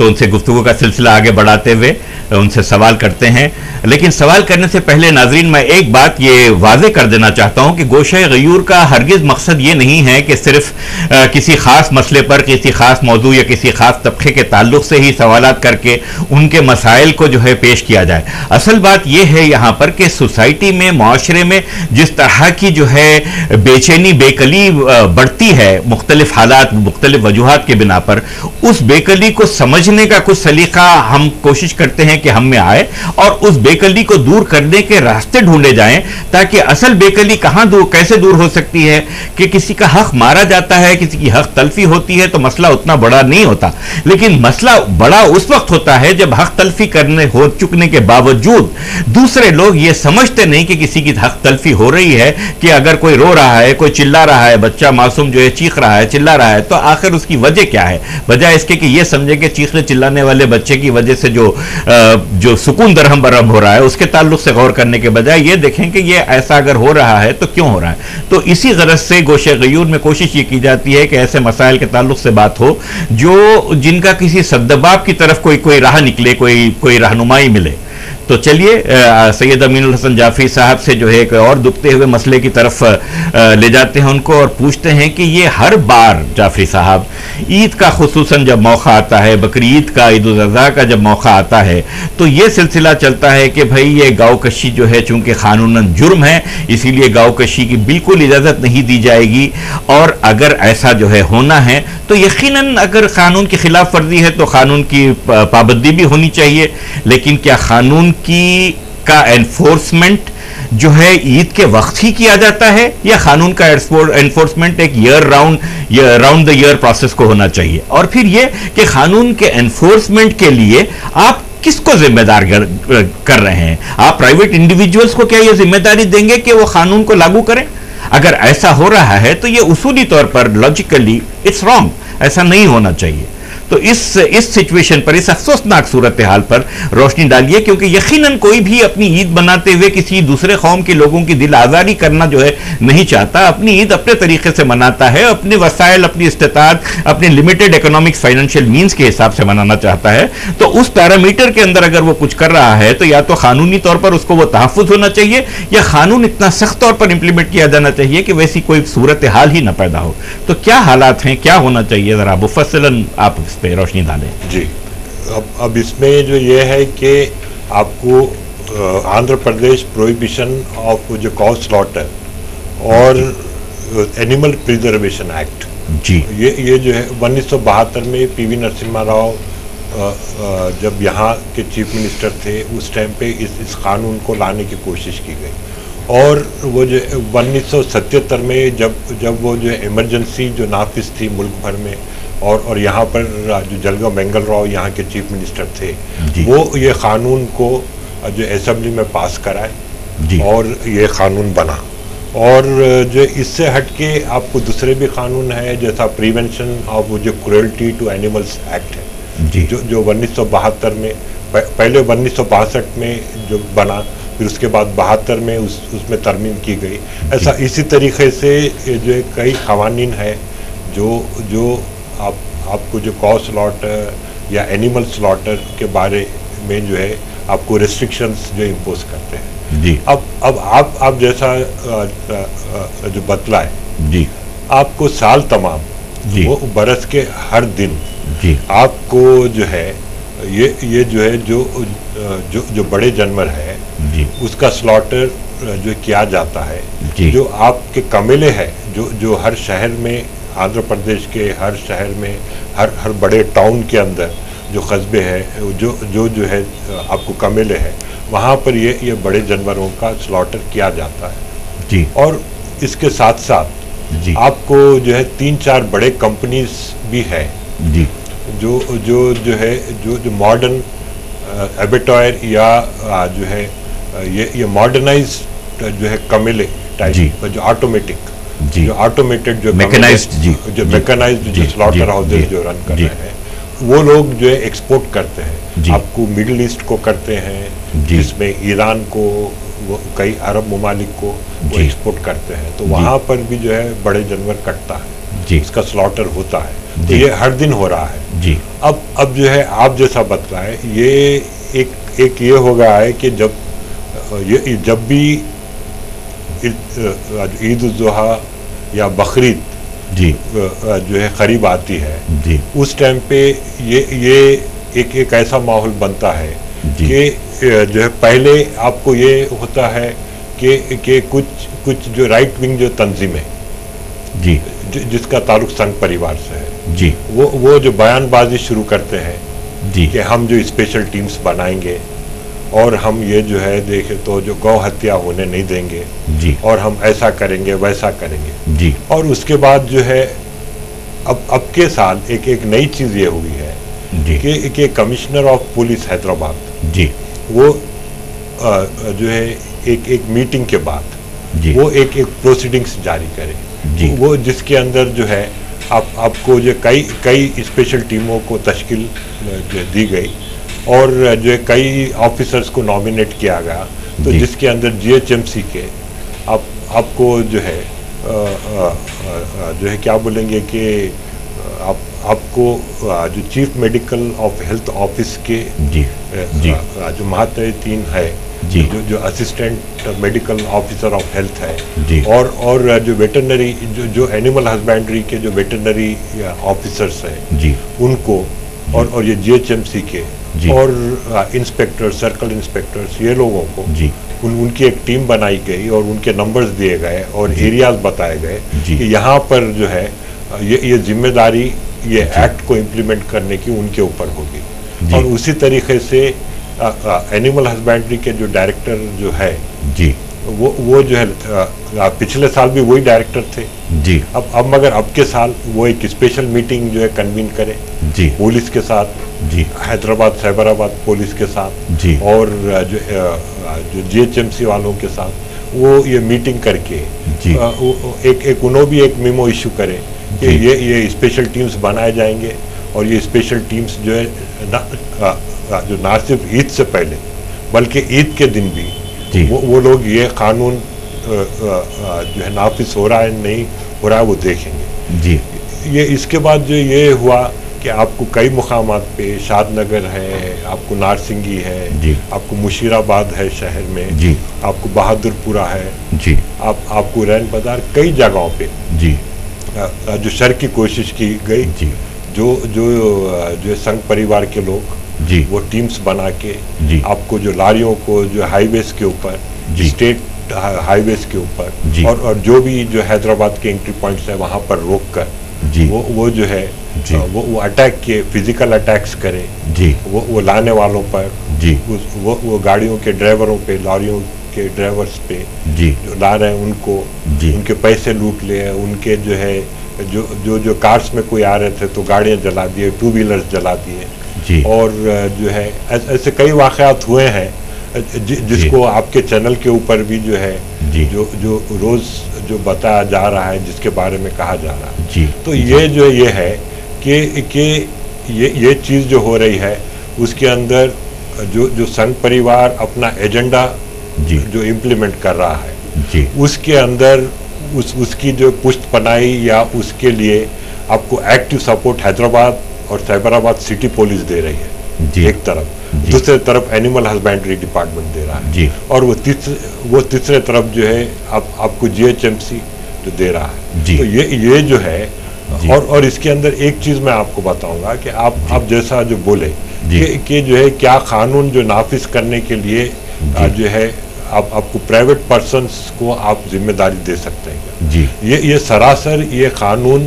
तो उनसे गुफ्तु का सिलसिला आगे बढ़ाते हुए उनसे सवाल करते हैं। लेकिन सवाल करने से पहले नाजरीन मैं एक बात ये वाजे कर देना चाहता हूँ कि गोशा गयूर का हरगिज मकसद ये नहीं है कि सिर्फ़ आ, किसी खास मसले पर किसी खास मौजू या किसी खास तबके के ताल्लुक से ही सवाल करके उनके मसाइल को जो है पेश किया जाए। असल बात यह है यहाँ पर कि सोसाइटी में माशरे में जिस तरह की जो है बेचैनी बेकली बढ़ती है मुख्तलिफ़ हालात मुख्तलिफ़ वजूहत के बिना पर उस बेकली को समझने का कुछ सलीका हम कोशिश करते हैं कि हम में आए और उस बेकली को दूर करने के रास्ते ढूंढे जाएँ, ताकि असल बेकली कहाँ दूर, कैसे दूर हो सकती है? कि किसी का हक मारा जाता है, किसी की हक तलफी होती है तो मसला उतना बड़ा नहीं होता। लेकिन मसला बड़ा उस वक्त होता है जब हक तलफी करने, हो चुकने के बावजूद दूसरे लोग ये समझते नहीं कि किसी की हक तलफी हो रही है, कि अगर कोई रो रहा है, कोई चिल्ला रहा है, बच्चा मासूम जो है चीख रहा है, चिल्ला रहा है तो आखिर उसकी वजह क्या है? वजह इसके कि ये समझे कि चीखने चिल्लाने वाले बच्चे की वजह से जो जो सुकून दरहम बरहम हो रहा है, उसके ताल्लुक से गौर करने के बजाय ये देखें कि ये ऐसा अगर हो रहा है तो क्यों हो रहा है? तो इसी गरज से गोशे गयूर में कोशिश ये की जाती है कि ऐसे मसाइल के ताल्लुक से बात हो, जो जिनका किसी सदबाब की तरफ़ कोई कोई राह निकले, कोई कोई रहनुमाई मिले। तो चलिए सैयद अमीन हसन जाफी साहब से जो है एक और दुखते हुए मसले की तरफ़ ले जाते हैं उनको और पूछते हैं कि ये हर बार जाफरी साहब, ईद का खसूस जब मौका आता है, बकरी ईद का ईद अज़ा का जब मौका आता है तो ये सिलसिला चलता है कि भाई ये गाँव कशी जो है चूँकि कानून जुर्म है, इसीलिए गाँव कशी की बिल्कुल इजाज़त नहीं दी जाएगी और अगर ऐसा जो है होना है तो यकीन अगर कानून की खिलाफ वर्जी है तो कानून की पाबंदी भी होनी चाहिए। लेकिन क्या कानून की का एनफोर्समेंट जो है, ईद के वक्त ही किया जाता है, या कानून का एनफोर्समेंट एक year round round the year process को होना चाहिए। और फिर ये कि कानून के एनफोर्समेंट के लिए आप किसको जिम्मेदार कर रहे हैं? आप प्राइवेट इंडिविजुअल्स को क्या ये ज़िम्मेदारी देंगे कि वो कानून को लागू करें? अगर ऐसा हो रहा है तो ये उसूली तौर पर लॉजिकली इट्स रॉन्ग ऐसा नहीं होना चाहिए। तो इस इस सिचुएशन पर, इस अफसोसनाक सूरत हाल पर रोशनी डालिए, क्योंकि यकीनन कोई भी अपनी ईद बनाते हुए किसी दूसरे कौम के लोगों की दिल आज़ारी करना जो है नहीं चाहता, अपनी ईद अपने तरीके से मनाता है, अपने वसाइल अपनी इस्तात अपने लिमिटेड इकोनॉमिक्स फाइनेंशियल मीन्स के हिसाब से मनाना चाहता है। तो उस पैरामीटर के अंदर अगर वो कुछ कर रहा है तो या तो कानूनी तौर पर उसको वो तहफ़ होना चाहिए, या कानून इतना सख्त तौर पर इंप्लीमेंट किया जाना चाहिए कि वैसी कोई सूरत हाल ही ना पैदा हो। तो क्या हालात हैं, क्या होना चाहिए? ज़रा मुफसलन आप पे रोशनी डालें। जी। अब अब इसमें जो ये है कि आपको आंध्र प्रदेश प्रोहिबिशन ऑफ़ जो कॉ स्लॉटर और एनिमल प्रिजर्वेशन एक्ट जी। ये ये जो है उन्नीस में पीवी नरसिम्हा राव जब यहाँ के चीफ मिनिस्टर थे उस टाइम पे इस इस कानून को लाने की कोशिश की गई। और वो जो उन्नीस सौ सतहत्तर में जब जब वो जो इमरजेंसी जो नाफिज थी मुल्क भर में और और यहाँ पर जो जलगांव बेंगल राव यहाँ के चीफ मिनिस्टर थे वो ये कानून को जो असम्बली में पास कराए और ये कानून बना। और जो इससे हटके आपको दूसरे भी कानून है जैसा प्रिवेंशन ऑफ़ जो क्रुएल्टी टू एनिमल्स एक्ट है। जो। जो उन्नीस सौ बहत्तर में पहले उन्नीस सौ बासठ में जो बना फिर उसके बाद बहत्तर में उस उसमें तरमीम की गई। ऐसा इसी तरीके से जो कई कवानीन है जो जो आप आपको जो कॉ स्लॉटर या एनिमल स्लॉटर के बारे में जो है आपको रेस्ट्रिक्शंस जो इम्पोज करते हैं। जी। अब अब आप आप जैसा जो बतला है जी। आपको साल तमाम जी। वो बरस के हर दिन जी। आपको जो है ये ये जो है जो जो जो बड़े जानवर है जी। उसका स्लॉटर जो किया जाता है जी। जो आपके कमेले है जो जो हर शहर में आंध्र प्रदेश के हर शहर में हर हर बड़े टाउन के अंदर जो कस्बे हैं जो जो जो है आपको कमेले हैं वहाँ पर ये ये बड़े जानवरों का स्लॉटर किया जाता है। जी। और इसके साथ साथ जी। आपको जो है तीन चार बड़े कंपनीज़ भी है। जी। जो जो जो है जो जो मॉडर्न एबेटॉयर या आ, जो है ये ये मॉडर्नाइज जो है कमेले टाइप जो। ऑटोमेटिक जी। ऑटोमेटेड जो मैकेनाइज्ड जी। जो मैकेनाइज्ड जो। स्लॉटर हाउसेज जो। रन कर रहे हैं वो लोग जो है एक्सपोर्ट करते हैं। आपको मिडिल ईस्ट को करते हैं जिसमें ईरान को कई अरब ममालिक को वो एक्सपोर्ट करते हैं। तो वहाँ पर भी जो है बड़े जानवर कटता है। जी। इसका स्लॉटर होता है। तो ये हर दिन हो रहा है। जी। अब अब जो है आप जैसा बतलाए ये एक एक ये हो गया है कि जब ये जब भी ईद जुहा या बकरीद जी। जो है करीब आती है। जी। उस टाइम पे ये ये एक एक ऐसा माहौल बनता है कि जो है पहले आपको ये होता है कि कि कुछ कुछ जो राइट विंग जो तंजीम है जी। जि- जिसका ताल्लुक संघ परिवार से है जी। वो वो जो बयानबाजी शुरू करते हैं जी। कि हम जो स्पेशल टीम्स बनाएँगे और हम ये जो है देखे तो जो गौ हत्या होने नहीं देंगे। जी। और हम ऐसा करेंगे वैसा करेंगे। जी। और उसके बाद जो है अब अब के साल एक एक नई चीज़ ये हुई है जी। कि कि कमिश्नर ऑफ़ पुलिस हैदराबाद। जी। वो अ, जो है एक एक मीटिंग के बाद जी। वो एक एक प्रोसीडिंग्स जारी करे। जी। वो जिसके अंदर जो है आप आपको जो कई कई स्पेशल टीमों को तश्किल दी गई। और जो है कई ऑफिसर्स को नॉमिनेट किया गया तो। जिसके अंदर जीएचएमसी के आप आपको जो है अ, अ, अ, जो है क्या बोलेंगे कि आप आपको जो chief medical of health office के जी जी जो महातरीन है जी। जो जो assistant medical officer of health है जी। और और जो वेटरनरी जो जो एनिमल हस्बेंड्री के जो वेटरनरी ऑफिसर्स हैं जी उनको और और ये जीएचएमसी के और इंस्पेक्टर सर्कल इंस्पेक्टर्स ये लोगों को जी। उन उनकी एक टीम बनाई गई और उनके नंबर्स दिए गए और एरियाज़ बताए गए कि यहाँ पर जो है ये ये ज़िम्मेदारी ये एक्ट को इम्प्लीमेंट करने की उनके ऊपर होगी। और उसी तरीके से एनिमल हस्बेंड्री के जो डायरेक्टर जो है जी। वो वो जो है पिछले साल भी वही डायरेक्टर थे जी अब अब मगर अब के साल वो एक स्पेशल मीटिंग जो है कन्वीन करे जी पुलिस के साथ जी हैदराबाद साइबराबाद पुलिस के साथ जी। और जो जो जीएचएमसी वालों के साथ वो ये मीटिंग करके जी। वो- वो एक एक उन्हों भी एक मीमो इशू करे कि ये ये स्पेशल टीम्स बनाए जाएँगे और ये स्पेशल टीम्स जो है ना, जो ना सिर्फ़ ईद से पहले बल्कि ईद के दिन भी। वो वो लोग ये कानून जो है नाफिज हो रहा है नहीं हो रहा है वो देखेंगे। जी। ये इसके बाद जो ये हुआ कि आपको कई मुकामात पे शादनगर है आपको नारसिंगी है जी। आपको मुशीराबाद है शहर में जी। आपको बहादुरपुरा है जी। आप आपको रैन बाज़ार कई जगहों पे। जी। जो शर की कोशिश की गई जी। जो जो जो संघ परिवार के लोग जी वो टीम्स बना के जी। आपको जो लारियों को जो हाईवेज के ऊपर स्टेट हाईवेज के ऊपर और और जो भी जो हैदराबाद के एंट्री पॉइंट्स है वहाँ पर रोक कर जी। वो वो जो है जी। वो वो अटैक किए फ़िज़िकल अटैक्स करे जी वो वो लाने वालों पर जी उस वो वो गाड़ियों के ड्राइवरों पे लॉरियों के ड्राइवर्स पे जी जो ला रहे हैं उनको जी। उनके पैसे लूट लिए उनके जो है जो जो जो कार्स में कोई आ रहे थे तो गाड़ियाँ जला दिए टू व्हीलर्स जला दिए। और जो है ऐसे कई वाकयात हुए हैं जि, जिसको आपके चैनल के ऊपर भी जो है जी। जो जो रोज जो बताया जा रहा है जिसके बारे में कहा जा रहा है। जी। तो ये जो। ये है कि कि ये ये चीज़ जो हो रही है उसके अंदर जो जो संघ परिवार अपना एजेंडा जी। जो इम्प्लीमेंट कर रहा है जी। उसके अंदर उस उसकी जो पुष्ट पनाई या उसके लिए आपको एक्टिव सपोर्ट हैदराबाद और साइबराबाद सिटी पुलिस दे रही है जी। एक तरफ़। दूसरे तरफ़ एनिमल हस्बेंड्री डिपार्टमेंट दे रहा है। जी। और वो तीसरे वो तीसरे तरफ़ जो है आप आपको जीएचएमसी जो दे रहा है। जी। तो ये ये जो है और और इसके अंदर एक चीज़ मैं आपको बताऊँगा कि आप आप जैसा जो बोले कि, कि जो है क्या कानून जो नाफिज करने के लिए जो। है आप आपको प्राइवेट पर्सन को आप ज़िम्मेदारी दे सकते हैं। जी। ये ये सरासर ये कानून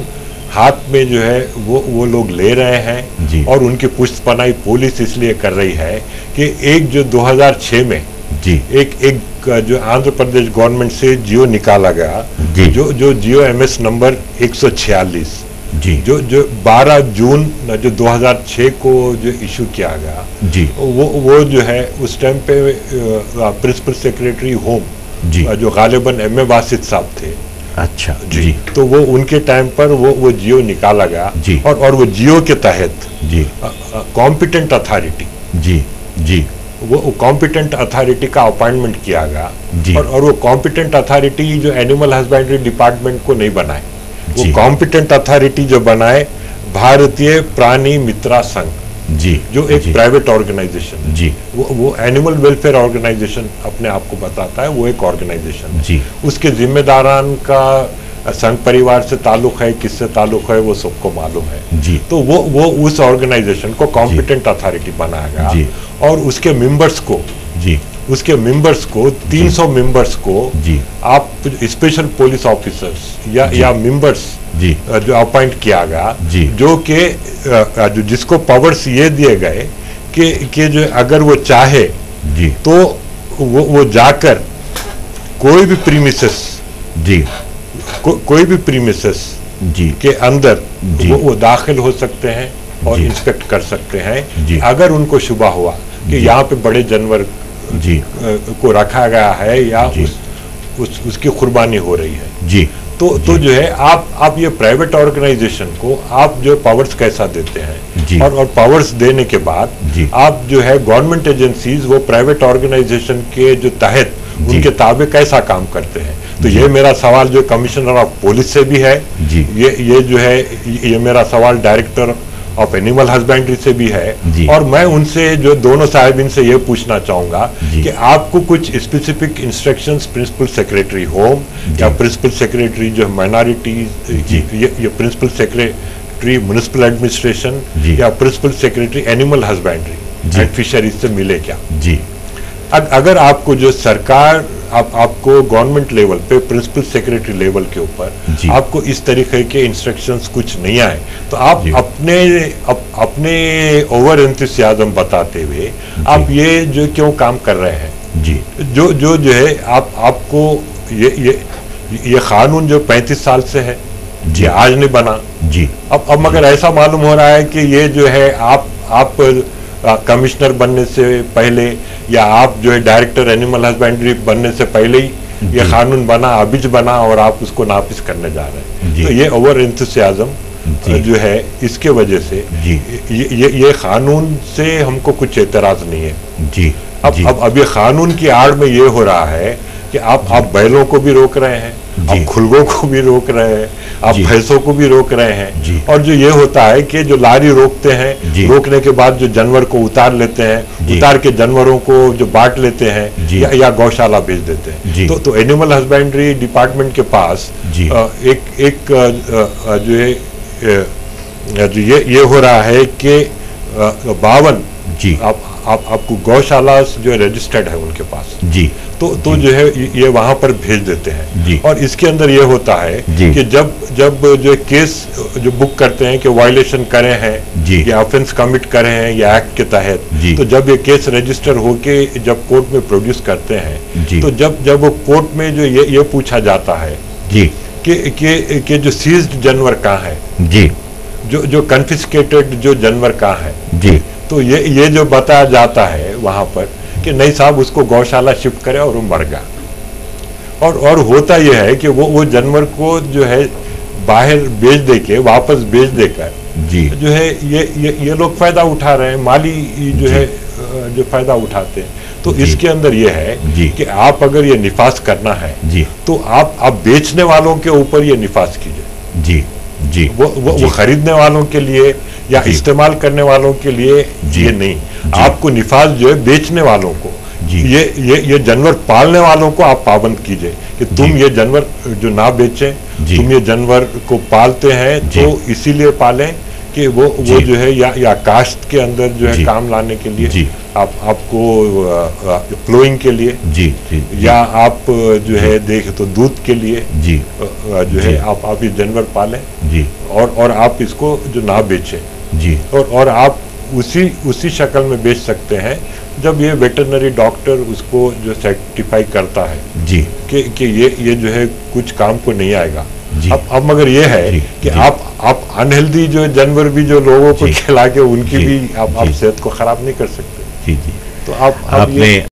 हाथ में जो है वो वो लोग ले रहे हैं और उनकी पुष्टपनाई पुलिस इसलिए कर रही है कि एक जो 2006 में जी एक एक जो आंध्र प्रदेश गवर्नमेंट से जियो निकाला गया जी। जो जो जियो एमएस नंबर 146 जी जो जो 12 जून जो 2006 को जो इशू किया गया जी वो वो जो है उस टाइम पे प्रिंसिपल सेक्रेटरी होम जी। जो गालिबन एम ए बासित साहब थे अच्छा जी। तो वो उनके टाइम पर वो वो जियो निकाला गया जी। और और वो जियो के तहत जी। कॉम्पिटेंट अथॉरिटी जी जी। वो कॉम्पिटेंट अथॉरिटी का अपॉइंटमेंट किया गया जी। और, और वो कॉम्पिटेंट अथॉरिटी जो एनिमल हस्बेंड्री डिपार्टमेंट को नहीं बनाए वो कॉम्पिटेंट अथॉरिटी जो बनाए भारतीय प्राणी मित्रा संघ। जी जो एक प्राइवेट ऑर्गेनाइजेशन जी। वो वो एनिमल वेलफेयर ऑर्गेनाइजेशन अपने आप को बताता है वो एक ऑर्गेनाइजेशन जी। उसके जिम्मेदारान का संघ परिवार से ताल्लुक है किससे ताल्लुक है वो सबको मालूम है। जी। तो वो वो उस ऑर्गेनाइजेशन को कॉम्पिटेंट अथॉरिटी बनाया जी। गया और उसके मेंबर्स को जी। उसके मेंबर्स को 300 मेंबर्स को जी। आप स्पेशल पुलिस ऑफिसर्स या जी। या मेंबर्स जी। जो अपॉइंट किया गया जी। जो कि जो जिसको पावर्स ये दिए गए कि कि जो अगर वो चाहे जी। तो वो वो जाकर कोई भी प्रीमिसेस जी। को, कोई भी प्रीमिसेस जी। के अंदर जी। वो, वो दाखिल हो सकते हैं और इंस्पेक्ट कर सकते हैं। जी। अगर उनको शुबा हुआ कि यहाँ पे बड़े जानवर जी। को रखा गया है या उस, उस उसकी कुर्बानी हो रही है। जी। तो तो जो है आप आप ये प्राइवेट ऑर्गेनाइजेशन को आप जो पावर्स कैसा देते हैं? और और पावर्स देने के बाद आप जो है गवर्नमेंट एजेंसीज वो प्राइवेट ऑर्गेनाइजेशन के जो तहत उनके ताबे कैसा काम करते हैं? तो ये मेरा सवाल जो कमिश्नर ऑफ़ पुलिस से भी है। ये ये जो है ये मेरा सवाल डायरेक्टर ऑफ़ एनिमल हस्बेंड्री से भी है और मैं उनसे जो दोनों साहिबिन से ये पूछना चाहूँगा कि आपको कुछ specific instructions principal secretary home या प्रिंसिपल सेक्रेटरी जो माइनॉरिटीज ये प्रिंसिपल सेक्रेटरी म्यूनिसिपल एडमिनिस्ट्रेशन या principal secretary animal husbandry and fisheries से मिले क्या? जी। अगर आपको जो सरकार आप आपको गवर्नमेंट लेवल पे प्रिंसिपल सेक्रेटरी लेवल के ऊपर आपको इस तरीके के इंस्ट्रक्शंस कुछ नहीं आए। तो आप अपने अप, अपने ओवर एंथुसियाज्म बताते हुए आप ये जो क्यों काम कर रहे हैं? जी। जो जो जो है आप आपको ये ये ये कानून जो 35 साल से है जी। आज नहीं बना। जी। अब अब मगर ऐसा मालूम हो रहा है कि ये जो है आप आप कमिश्नर बनने से पहले या आप जो है डायरेक्टर एनिमल हस्बेंड्री बनने से पहले ही ये कानून बना अबिज बना और आप उसको नापिस करने जा रहे हैं। तो ये ओवर इंथुसियाज्म जी। है इसके वजह से ये ये ये कानून से हमको कुछ एतराज़ नहीं है। जी अब अब अब ये कानून की आड़ में ये हो रहा है कि आप आप बैलों को भी रोक रहे हैं। आप खुलगों को भी रोक रहे हैं आप भैंसों को भी रोक रहे हैं। और जो ये होता है कि जो लारी रोकते हैं रोकने के बाद जो जानवर को उतार लेते हैं उतार के जानवरों को जो बांट लेते हैं या, या गौशाला भेज देते हैं। तो तो एनिमल हस्बेंड्री डिपार्टमेंट के पास एक एक जो है जो ये ये हो रहा है कि बावन जी आप आप आपको गौशाला जो रजिस्टर्ड है उनके पास जी तो तो जी। जो है ये- वहाँ पर भेज देते हैं जी। और इसके अंदर ये होता है। कि जब जब जो केस जो बुक करते हैं कि वायलेशन करे हैं जी। या ऑफेंस कमिट करे हैं या एक्ट के तहत जी। तो जब ये केस रजिस्टर होके जब कोर्ट में प्रोड्यूस करते हैं जी। तो जब जब वो कोर्ट में जो ये ये पूछा जाता है जी कि कि कि जो सीज्ड जानवर कहाँ है जी जो जो कन्फिस्केटेड जो जानवर कहाँ है जी तो ये ये जो बताया जाता है वहाँ पर कि नहीं साहब उसको गौशाला शिफ्ट करे और वो मर गया। और और होता यह है कि वो वो जानवर को जो है बाहर बेच दे के वापस बेच देकर जी। जो है ये ये ये लोग फ़ायदा उठा रहे हैं माली जो है जो फ़ायदा उठाते हैं। तो इसके अंदर ये है कि आप अगर ये निफास करना है जी। तो आप आप बेचने वालों के ऊपर ये निफास कीजिए। जी जी। वो वो, जी। वो खरीदने वालों के लिए या इस्तेमाल करने वालों के लिए ये नहीं। आपको निफाज जो है बेचने वालों को ये ये ये जानवर पालने वालों को आप पाबंद कीजिए कि तुम ये जानवर जो ना बेचें तुम ये जानवर को पालते हैं तो इसीलिए पालें कि वो वो जो। है या या काश्त के अंदर जो है काम लाने के लिए आप आपको फ्लोइंग के लिए जी जी या आप जो है देख तो दूध के लिए जी। जो है। आप आप ये जानवर पालें जी। और और आप इसको जो ना बेचें। जी। और और आप उसी उसी शक्ल में बेच सकते हैं जब ये वेटरनरी डॉक्टर उसको जो सर्टिफाई करता है जी। कि कि ये ये जो है कुछ काम को नहीं आएगा। जी। अब अब मगर ये है जी, कि जी। आप आप अनहेल्दी जो जानवर भी जो लोगों को खिला के उनकी भी आप आप सेहत को खराब नहीं कर सकते। जी जी। तो आप आप आपने